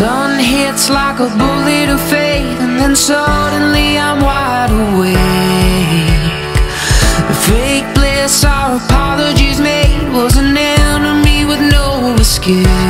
Sun hits like a bullet of fate And then suddenly I'm wide awake. The Fake bliss our apologies made Was an enemy with no escape.